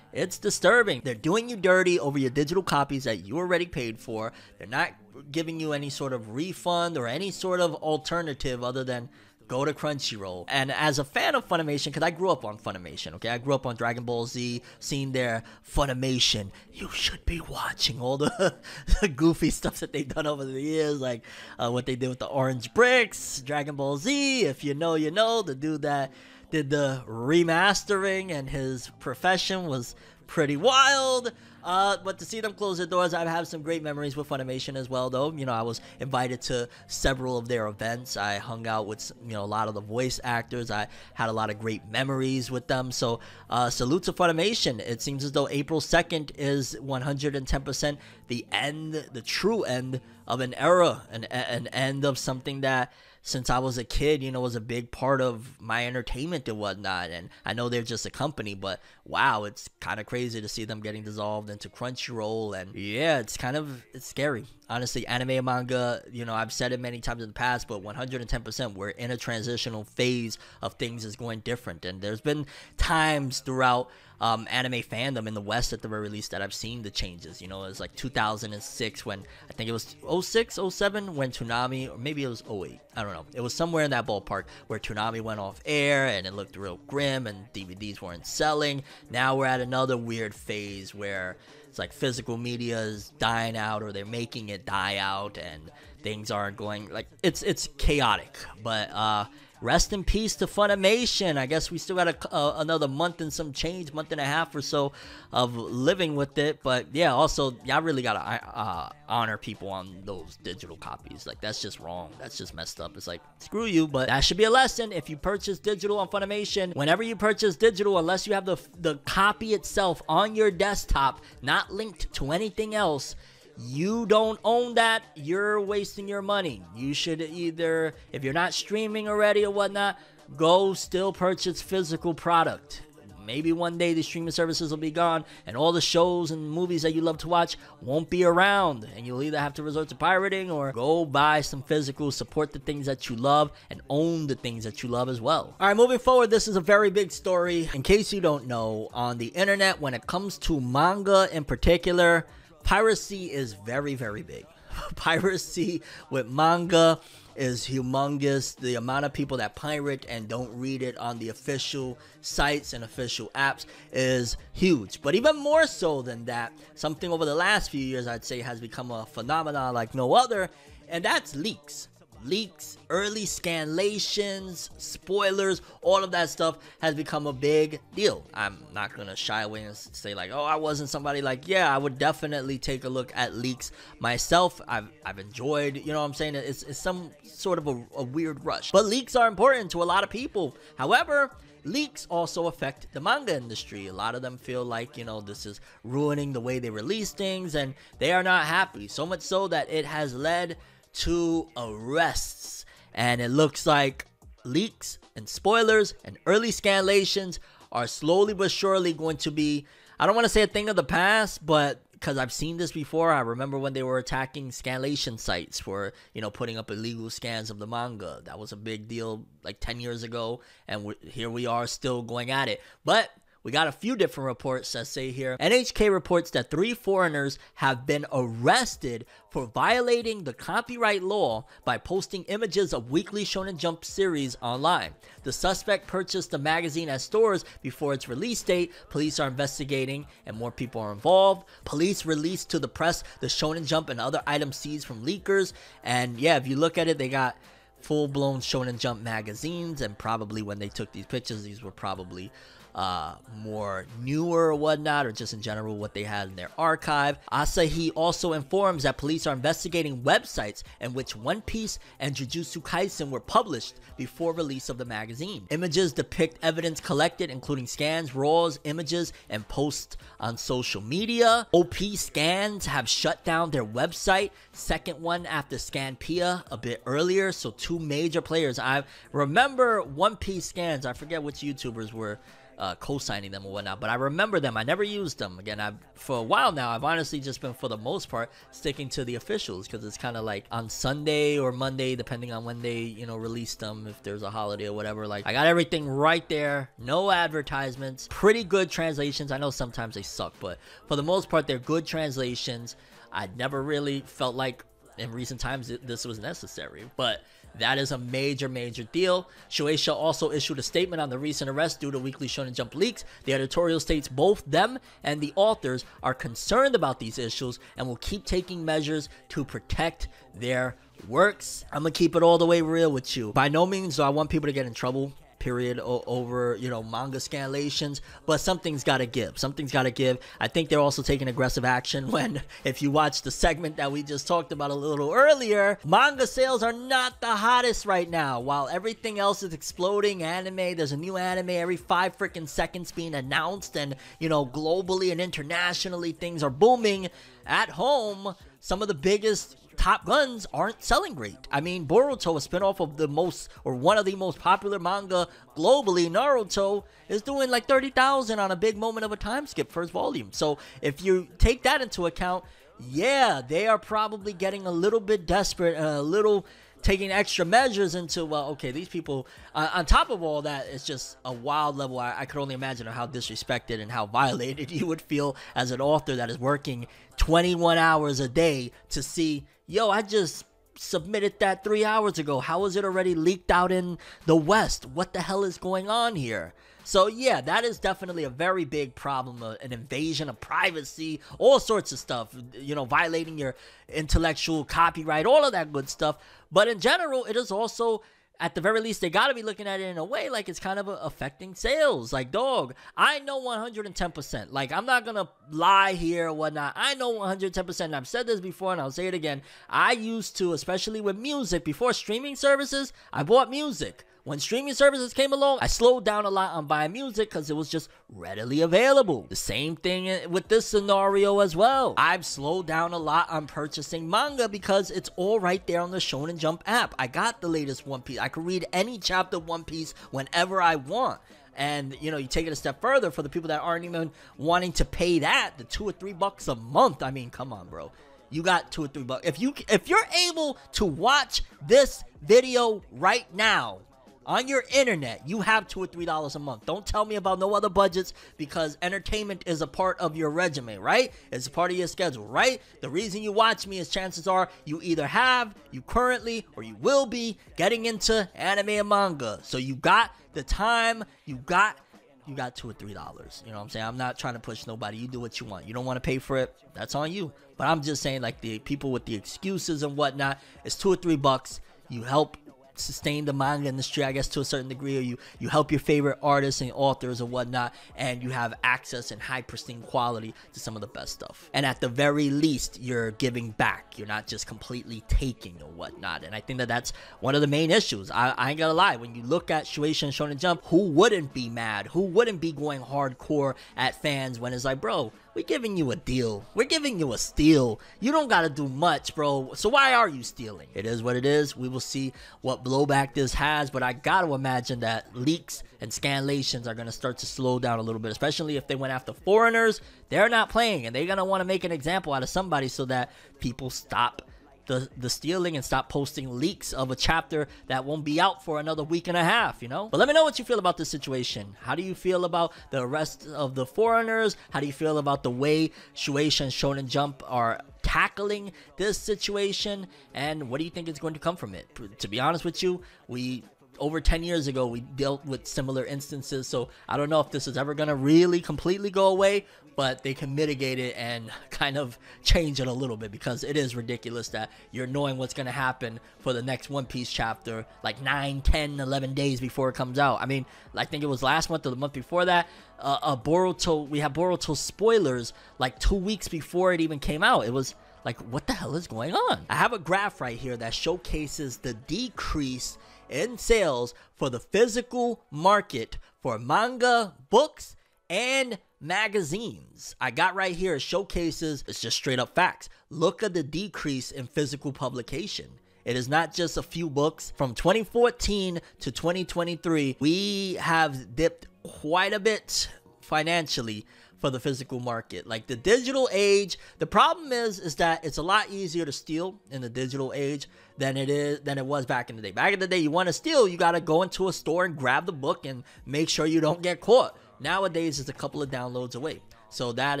it's disturbing. They're doing you dirty over your digital copies that you already paid for. They're not giving you any sort of refund or any sort of alternative other than go to Crunchyroll. And as a fan of Funimation, because I grew up on Funimation, okay? I grew up on Dragon Ball Z, seeing their Funimation. You should be watching all the, [laughs] the goofy stuff that they've done over the years, like uh, what they did with the Orange Bricks, Dragon Ball Z. If you know, you know. The dude that did the remastering and his profession was pretty wild. Uh, but to see them close their doors, I have some great memories with Funimation as well, though. You know, I was invited to several of their events. I hung out with, you know, a lot of the voice actors. I had a lot of great memories with them. So, uh, salute to Funimation. It seems as though April 2nd is 110% the end, the true end of an era, an, an end of something that since I was a kid, you know, was a big part of my entertainment and whatnot. And I know they're just a company, but wow, it's kind of crazy to see them getting dissolved into Crunchyroll. And yeah, it's kind of it's scary. Honestly, anime manga, you know, I've said it many times in the past, but 110%, we're in a transitional phase of things is going different. And there's been times throughout um, anime fandom in the West at the very least that I've seen the changes. You know, it was like 2006 when I think it was 06, 07 when Toonami, or maybe it was 08. I don't know. It was somewhere in that ballpark where Toonami went off air and it looked real grim and DVDs weren't selling. Now we're at another weird phase where it's like physical media is dying out or they're making it die out and things aren't going like it's it's chaotic. But uh rest in peace to Funimation. I guess we still got a, uh, another month and some change, month and a half or so of living with it. But yeah, also y'all really gotta uh, honor people on those digital copies. Like that's just wrong. That's just messed up. It's like screw you. But that should be a lesson. If you purchase digital on Funimation, whenever you purchase digital, unless you have the the copy itself on your desktop, not linked to anything else you don't own that, you're wasting your money. You should either, if you're not streaming already or whatnot, go still purchase physical product. Maybe one day the streaming services will be gone and all the shows and movies that you love to watch won't be around. And you'll either have to resort to pirating or go buy some physical, support the things that you love, and own the things that you love as well. Alright, moving forward, this is a very big story. In case you don't know, on the internet, when it comes to manga in particular, piracy is very, very big. [laughs] piracy with manga is humongous. The amount of people that pirate and don't read it on the official sites and official apps is huge. But even more so than that, something over the last few years I'd say has become a phenomenon like no other, and that's leaks leaks, early scanlations, spoilers, all of that stuff has become a big deal. I'm not gonna shy away and say like, oh, I wasn't somebody like, yeah, I would definitely take a look at leaks myself. I've, I've enjoyed, you know what I'm saying? It's, it's some sort of a, a weird rush. But leaks are important to a lot of people. However, leaks also affect the manga industry. A lot of them feel like, you know, this is ruining the way they release things and they are not happy. So much so that it has led two arrests. And it looks like leaks and spoilers and early scanlations are slowly but surely going to be, I don't want to say a thing of the past, but because I've seen this before. I remember when they were attacking scanlation sites for, you know, putting up illegal scans of the manga. That was a big deal like 10 years ago, and here we are still going at it. But we got a few different reports that say here NHK reports that three foreigners have been arrested for violating the copyright law by posting images of weekly Shonen Jump series online. The suspect purchased the magazine at stores before its release date. Police are investigating and more people are involved. Police released to the press the Shonen Jump and other items seized from leakers. And yeah, if you look at it, they got full blown Shonen Jump magazines, and probably when they took these pictures, these were probably uh, more newer or whatnot, or just in general what they had in their archive. Asahi also informs that police are investigating websites in which One Piece and Jujutsu Kaisen were published before release of the magazine. Images depict evidence collected, including scans, raws, images, and posts on social media. OP Scans have shut down their website, second one after Scanpea a bit earlier, so two major players. I remember One Piece Scans, I forget which YouTubers were uh, co-signing them or whatnot. But I remember them. I never used them. Again, I for a while now, I've honestly just been for the most part sticking to the officials because it's kind of like on Sunday or Monday, depending on when they you know release them. If there's a holiday or whatever, like I got everything right there. No advertisements. Pretty good translations. I know sometimes they suck, but for the most part, they're good translations. I never really felt like in recent times this was necessary, but that is a major, major deal. Shueisha also issued a statement on the recent arrest due to Weekly Shonen Jump leaks. The editorial states both them and the authors are concerned about these issues and will keep taking measures to protect their works. I'm gonna keep it all the way real with you. By no means do I want people to get in trouble period over you know manga scanlations but something's got to give. Something's got to give. I think they're also taking aggressive action [laughs] when if you watch the segment that we just talked about a little earlier manga sales are not the hottest right now. While everything else is exploding anime there's a new anime every five freaking seconds being announced and you know globally and internationally things are booming. At home some of the biggest Top Guns aren't selling great. I mean, Boruto, a spinoff of the most or one of the most popular manga globally, Naruto, is doing like 30,000 on a big moment of a time skip first volume. So if you take that into account, yeah, they are probably getting a little bit desperate and a little taking extra measures into well okay these people uh, on top of all that it's just a wild level I, I could only imagine how disrespected and how [laughs] violated you would feel as an author that is working 21 hours a day to see yo, I just submitted that three hours ago. How is it already leaked out in the West? What the hell is going on here? So yeah, that is definitely a very big problem, uh, an invasion of privacy, all sorts of stuff, you know, violating your intellectual copyright, all of that good stuff. But in general, it is also at the very least, they got to be looking at it in a way like it's kind of uh, affecting sales. Like, dog, I know 110%. Like, I'm not going to lie here or whatnot. I know 110%. And I've said this before and I'll say it again. I used to, especially with music, before streaming services, I bought music. When streaming services came along, I slowed down a lot on buying music because it was just readily available. The same thing eh, with this scenario as well. I've slowed down a lot on purchasing manga because it's all right there on the Shonen Jump app. I got the latest One Piece. I can read any chapter of One Piece whenever I want. And you know, you take it a step further for the people that aren't even wanting to pay that, the two or three bucks a month. I mean, come on, bro. You got two or three bucks. If you if you're able to watch this video right now, on your internet, you have two or three dollars a month. Don't tell me about no other budgets because entertainment is a part of your regimen, right? It's a part of your schedule, right? The reason you watch me is chances are you either have, you currently, or you will be getting into anime and manga. So you got the time, you got you got two or three dollars. You know what I'm saying? I'm not trying to push nobody. You do what you want. You don't want to pay for it, that's on you. But I'm just saying, like the people with the excuses and whatnot, it's two or three bucks. You help sustain the manga industry, I guess, to a certain degree, or you, you help your favorite artists and authors or whatnot, and you have access and high pristine quality to some of the best stuff. And at the very least, you're giving back. You're not just completely taking or whatnot. And I think that that's one of the main issues. I, I ain't gonna lie, when you look at Shueisha and Shonen Jump, who wouldn't be mad? Who wouldn't be going hardcore at fans when it's like, bro, we're giving you a deal. We're giving you a steal. You don't gotta do much, bro. So why are you stealing? It is what it is. We will see what blowback this has, but I gotta imagine that leaks and scanlations are gonna start to slow down a little bit, especially if they went after foreigners. They're not playing, and they're gonna want to make an example out of somebody so that people stop the the stealing and stop posting leaks of a chapter that won't be out for another week and a half, you know? But let me know what you feel about this situation. How do you feel about the rest of the foreigners? How do you feel about the way Shueisha and Shonen Jump are tackling this situation? And what do you think is going to come from it? To be honest with you, we over 10 years ago we dealt with similar instances so i don't know if this is ever going to really completely go away but they can mitigate it and [laughs] kind of change it a little bit because it is ridiculous that you're knowing what's going to happen for the next one piece chapter like 9 10 11 days before it comes out. I mean i think it was last month or the month before that uh, uh boruto we have boruto spoilers like two weeks before it even came out. It was like what the hell is going on? I have a graph right here that showcases the decrease in sales for the physical market for manga books and magazines. I got right here showcases, it's just straight up facts. Look at the decrease in physical publication. It is not just a few books. From 2014 to 2023, we have dipped quite a bit financially for the physical market. Like the digital age, the problem is is that it's a lot easier to steal in the digital age than it is than it was back in the day. Back in the day, you want to steal, you got to go into a store and grab the book and make sure you don't get caught. Nowadays, it's a couple of downloads away. So that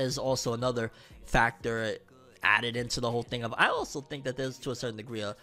is also another factor added into the whole thing of I also think that there's to a certain degree a,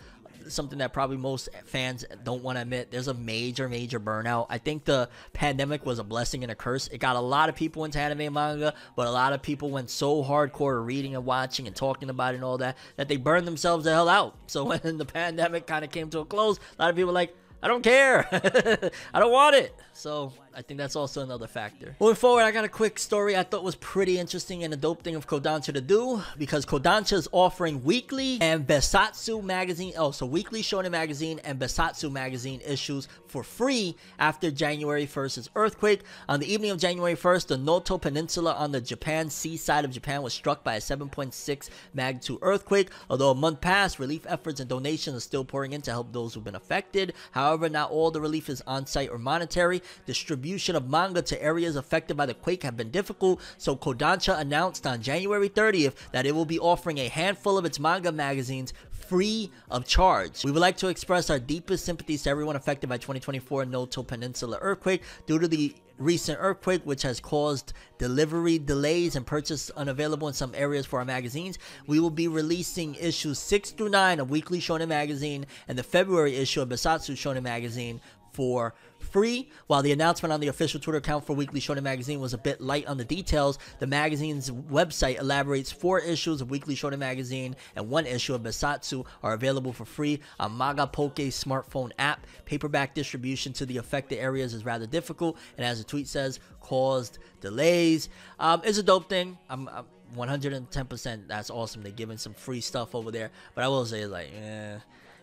something that probably most fans don't want to admit. There's a major, major burnout. I think the pandemic was a blessing and a curse. It got a lot of people into anime and manga, but a lot of people went so hardcore reading and watching and talking about it and all that that they burned themselves the hell out. So [laughs] when the pandemic kind of came to a close, a lot of people like, I don't care. [laughs] I don't want it. So I think that's also another factor. Moving forward, I got a quick story I thought was pretty interesting and a dope thing of Kodansha to do because Kodansha is offering weekly and Bessatsu magazine, oh, so weekly Shonen magazine and Bessatsu magazine issues for free after January 1st's earthquake. On the evening of January 1st, the Noto Peninsula on the Japan seaside of Japan was struck by a 7.6 magnitude earthquake. Although a month passed, relief efforts and donations are still pouring in to help those who've been affected. However, not all the relief is on site or monetary. Distribution of manga to areas affected by the quake have been difficult, so Kodansha announced on January 30th that it will be offering a handful of its manga magazines free of charge. We would like to express our deepest sympathies to everyone affected by 2024 Noto Peninsula earthquake due to the recent earthquake which has caused delivery delays and purchase unavailable in some areas for our magazines. We will be releasing issues 6 through 9 of Weekly Shonen Magazine and the February issue of Bessatsu Shonen Magazine for free. While the announcement on the official Twitter account for Weekly Shonen Magazine was a bit light on the details, the magazine's website elaborates four issues of Weekly Shonen Magazine and one issue of Bessatsu are available for free on Magapoke smartphone app. Paperback distribution to the affected areas is rather difficult, and as the tweet says, caused delays. Um, it's a dope thing. I'm, I'm 110%. That's awesome. They're giving some free stuff over there, but I will say, like, eh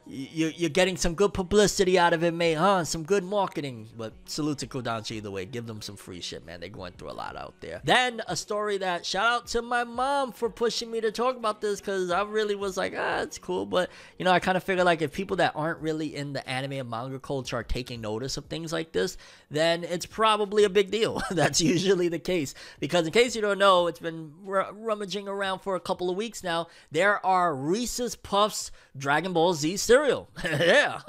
you're, you're getting some good publicity out of it, mate, huh? Some good marketing. But salute to Kodansha either way. Give them some free shit, man. They're going through a lot out there. Then a story that shout out to my mom for pushing me to talk about this because I really was like, ah, it's cool. But, you know, I kind of figure like if people that aren't really in the anime and manga culture are taking notice of things like this, then it's probably a big deal. [laughs] That's usually the case. Because in case you don't know, it's been rummaging around for a couple of weeks now. There are Reese's Puffs Dragon Ball Z cereal. [laughs] [laughs] yeah,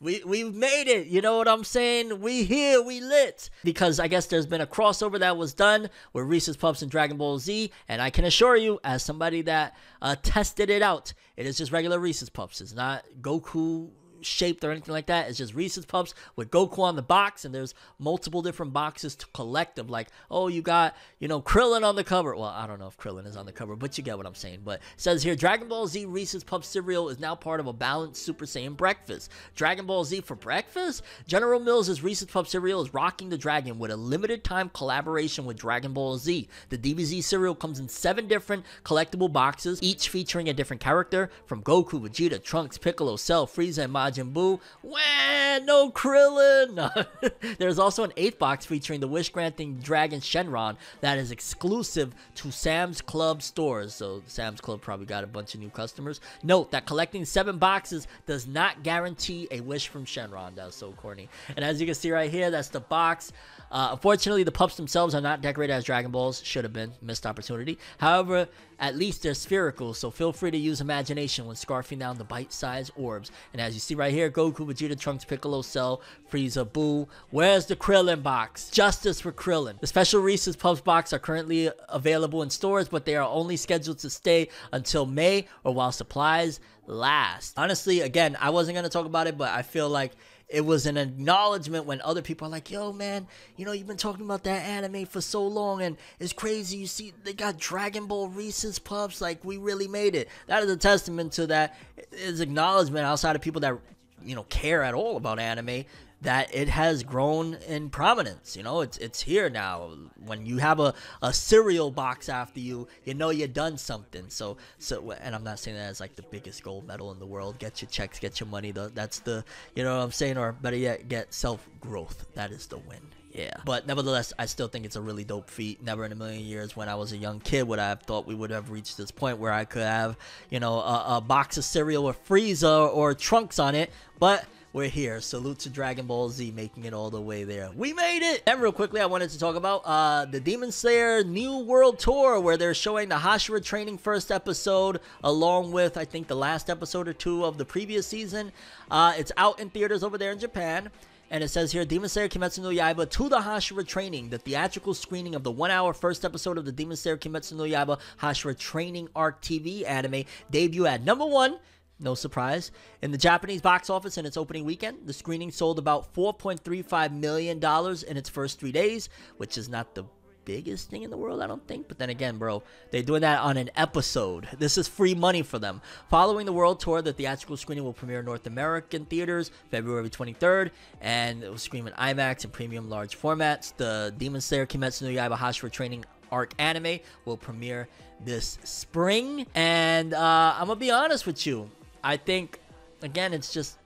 we we've made it. You know what I'm saying? We here, we lit. Because I guess there's been a crossover that was done with Reese's Puffs and Dragon Ball Z, and I can assure you, as somebody that uh, tested it out, it is just regular Reese's Puffs. It's not Goku shaped or anything like that. It's just Reese's Puffs with Goku on the box, and there's multiple different boxes to collect them. Like, oh, you got, you know, Krillin on the cover. Well, I don't know if Krillin is on the cover, but you get what I'm saying. But says here, Dragon Ball Z Reese's Puff cereal is now part of a balanced Super Saiyan breakfast. Dragon Ball Z for breakfast? General Mills' Reese's Puff cereal is rocking the dragon with a limited time collaboration with Dragon Ball Z. The DBZ cereal comes in seven different collectible boxes, each featuring a different character, from Goku, Vegeta, Trunks, Piccolo, Cell, Frieza, and Majin Buu. Wah, no Krillin! [laughs] There's also an eighth box featuring the wish-granting dragon Shenron that is exclusive to Sam's Club stores. So Sam's Club probably got a bunch of new customers. Note that collecting seven boxes does not guarantee a wish from Shenron. That's so corny. And as you can see right here, that's the box. Uh, unfortunately, the pups themselves are not decorated as Dragon Balls. Should have been. Missed opportunity. However, at least they're spherical, so feel free to use imagination when scarfing down the bite-sized orbs. And as you see right here, Goku, Vegeta, Trunks, Piccolo, Cell, Frieza, Buu. Where's the Krillin box? Justice for Krillin. The special Reese's Puffs box are currently available in stores, but they are only scheduled to stay until May or while supplies last. Honestly, again, I wasn't going to talk about it, but I feel like it was an acknowledgement when other people are like, yo, man, you know, you've been talking about that anime for so long and it's crazy. You see, they got Dragon Ball Reese's Puffs. Like, we really made it. That is a testament to that. It's acknowledgement outside of people that, you know, care at all about anime that it has grown in prominence. You know, it's it's here now. When you have a, a cereal box after you, you know you've done something. So so and I'm not saying that as like the biggest gold medal in the world. Get your checks, get your money. That's the you know what I'm saying, or better yet, get self growth. That is the win. Yeah. But nevertheless, I still think it's a really dope feat. Never in a million years when I was a young kid would I have thought we would have reached this point where I could have, you know, a, a box of cereal with Frieza or Trunks on it. But we're here. Salute to Dragon Ball Z making it all the way there. We made it! And real quickly, I wanted to talk about uh, the Demon Slayer New World Tour, where they're showing the Hashira training first episode, along with, I think, the last episode or two of the previous season. Uh, it's out in theaters over there in Japan. And it says here, Demon Slayer Kimetsu no Yaiba to the Hashira Training, the theatrical screening of the one-hour first episode of the Demon Slayer Kimetsu no Yaiba Hashira Training Arc TV anime debut at number one no surprise. In the Japanese box office in its opening weekend, the screening sold about $4.35 million in its first three days, which is not the biggest thing in the world, I don't think. But then again, bro, they're doing that on an episode. This is free money for them. Following the world tour, the theatrical screening will premiere in North American theaters February 23rd, and it will screen in IMAX and premium large formats. The Demon Slayer Kimetsu no Yaiba Hashira Training arc anime will premiere this spring. And uh, I'm gonna be honest with you. I think, again, it's just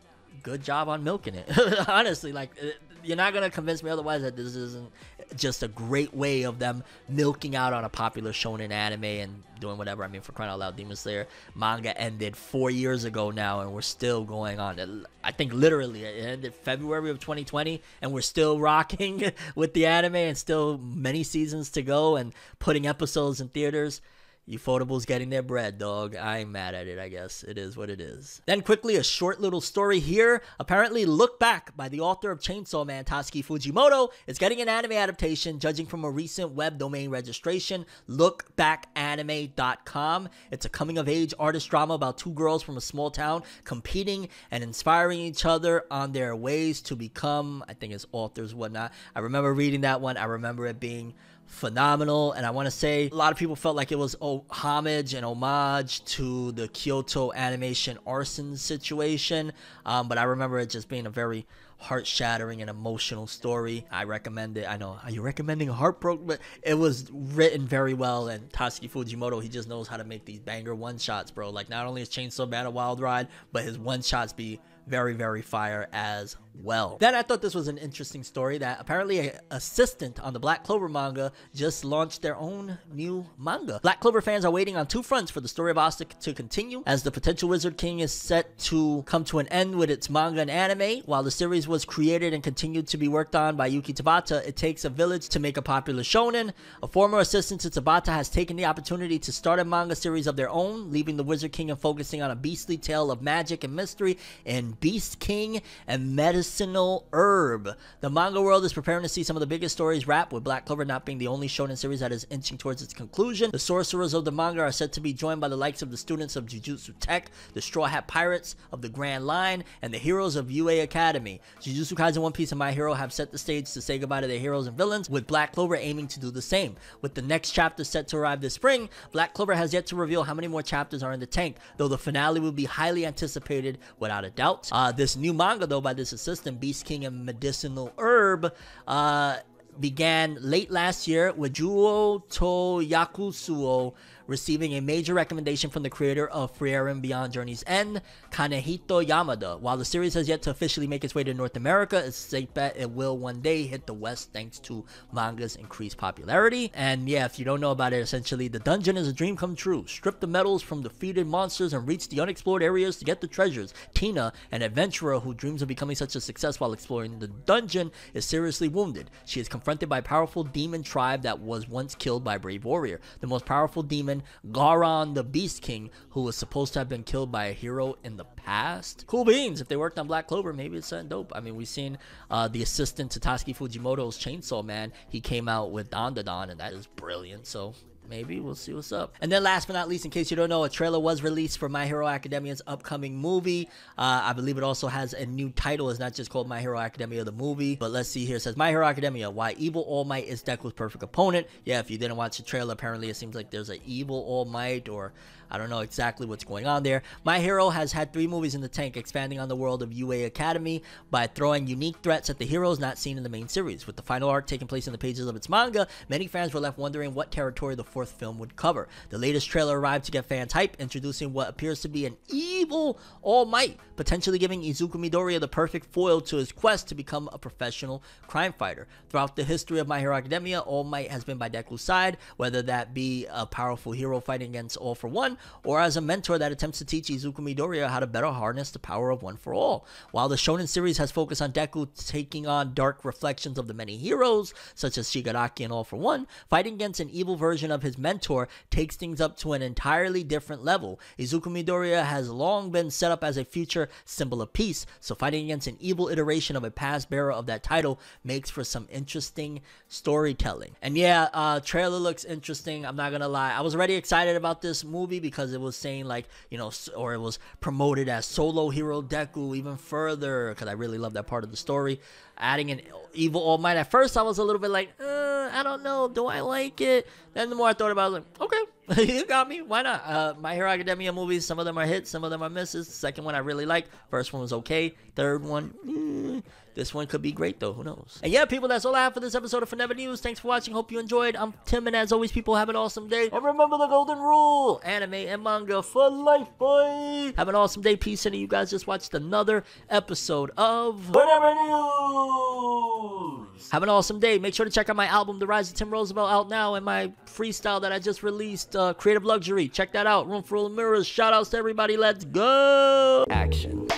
good job on milking it. [laughs] Honestly, like uh, you're not gonna convince me otherwise that this isn't just a great way of them milking out on a popular shonen anime and doing whatever. I mean, for crying out loud, Demon Slayer manga ended four years ago now, and we're still going on. I think literally it ended February of 2020, and we're still [laughs] rocking with the anime, and still many seasons to go, and putting episodes in theaters. Ufotable's getting their bread, dog. I'm mad at it, I guess. It is what it is. Then quickly, a short little story here. Apparently, Look Back by the author of Chainsaw Man, Tatsuki Fujimoto, is getting an anime adaptation, judging from a recent web domain registration, lookbackanime.com. It's a coming-of-age artist drama about two girls from a small town competing and inspiring each other on their ways to become, I think it's authors, whatnot. I remember reading that one. I remember it being phenomenal. And I want to say a lot of people felt like it was oh, homage and homage to the Kyoto animation arson situation. Um, but I remember it just being a very heart shattering and emotional story. I recommend it. I know, are you recommending Heartbroken? But it was written very well. And Tatsuki Fujimoto, he just knows how to make these banger one shots, bro. Like, not only is Chainsaw Man a wild ride, but his one shots be very, very fire as well. Then I thought this was an interesting story that apparently an assistant on the Black Clover manga just launched their own new manga. Black Clover fans are waiting on two fronts for the story of Asta to continue, as the potential Wizard King is set to come to an end with its manga and anime. While the series was created and continued to be worked on by Yuki Tabata, it takes a village to make a popular shonen. A former assistant to Tabata has taken the opportunity to start a manga series of their own, leaving the Wizard King and focusing on a beastly tale of magic and mystery in Beast King and Medicinal Herb. The manga world is preparing to see some of the biggest stories wrap, with Black Clover not being the only shonen series that is inching towards its conclusion. The sorcerers of the manga are said to be joined by the likes of the students of Jujutsu Tech, the Straw Hat Pirates of the Grand Line, and the heroes of UA Academy. Jujutsu Kaisen, One Piece, and My Hero have set the stage to say goodbye to their heroes and villains, with Black Clover aiming to do the same. With the next chapter set to arrive this spring, Black Clover has yet to reveal how many more chapters are in the tank, though the finale will be highly anticipated without a doubt. Uh, this new manga, though, by this assistant, Beast King and Medicinal Herb, uh, began late last year with Juo to Yakuso receiving a major recommendation from the creator of Frieren Beyond Journey's End, Kanehito Yamada. While the series has yet to officially make its way to North America, it's safe bet it will one day hit the West thanks to manga's increased popularity. And yeah, if you don't know about it, essentially the dungeon is a dream come true. Strip the metals from defeated monsters and reach the unexplored areas to get the treasures. Tina, an adventurer who dreams of becoming such a success while exploring the dungeon, is seriously wounded. She is confronted by a powerful demon tribe that was once killed by a brave warrior. The most powerful demon, Garon the Beast King, who was supposed to have been killed by a hero in the past. Cool beans. If they worked on Black Clover, maybe it's something dope. I mean, we've seen uh, the assistant to Tatsuki Fujimoto's Chainsaw Man. He came out with Dandadan, and that is brilliant. So maybe we'll see what's up. And then last but not least in case you don't know a trailer was released for my hero academia's upcoming movie. Uh, i believe it also has a new title. It's not just called my hero academia the movie. But let's see here. It says my hero academia why evil all might is deku's perfect opponent. Yeah if you didn't watch the trailer apparently it seems like there's an evil all might or I don't know exactly what's going on there. My Hero has had three movies in the tank, expanding on the world of UA Academy by throwing unique threats at the heroes not seen in the main series. With the final arc taking place in the pages of its manga, many fans were left wondering what territory the fourth film would cover. The latest trailer arrived to get fans hype, introducing what appears to be an evil All Might, potentially giving Izuku Midoriya the perfect foil to his quest to become a professional crime fighter. Throughout the history of My Hero Academia, All Might has been by Deku's side, whether that be a powerful hero fighting against All for One, or as a mentor that attempts to teach Izuku Midoriya how to better harness the power of One for All. While the Shonen series has focused on Deku taking on dark reflections of the many heroes, such as Shigaraki and All for One, fighting against an evil version of his mentor takes things up to an entirely different level. Izuku Midoriya has long been set up as a future symbol of peace, so fighting against an evil iteration of a past bearer of that title makes for some interesting storytelling. And yeah, uh, trailer looks interesting. I'm not gonna lie. I was already excited about this movie because it was saying like, you know, or it was promoted as solo hero Deku even further because I really love that part of the story. Adding an evil All Might. At first, I was a little bit like, uh, I don't know, do I like it? Then the more I thought about it, I was like, okay, [laughs] you got me. Why not? Uh, My Hero Academia movies, some of them are hits, some of them are misses. The second one I really like. First one was okay. Third one, mm, this one could be great though. Who knows? And yeah, people, that's all I have for this episode of Fornever News. Thanks for watching. Hope you enjoyed. I'm Tim, and as always, people have an awesome day. And remember the golden rule: anime and manga for life, boy. Have an awesome day. Peace, and you guys just watched another episode of Fornever News. Have an awesome day. Make sure to check out my album, The Rise of Tim Roosevelt, out now, and my freestyle that I just released, uh, Creative Luxury. Check that out. Room full of mirrors. Shout outs to everybody. Let's go. action.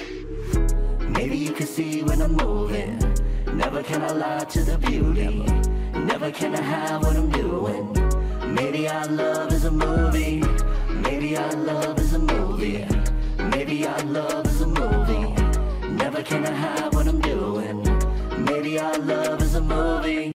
Maybe you can see when I'm moving. Never can I lie to the beauty. Never can I hide what I'm doing. Maybe our love is a movie. Maybe our love is a movie. Maybe our love is a movie. Never can I hide what I'm doing. Maybe our love is a movie.